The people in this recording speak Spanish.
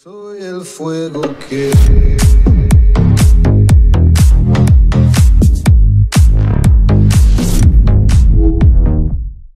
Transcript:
Soy el fuego que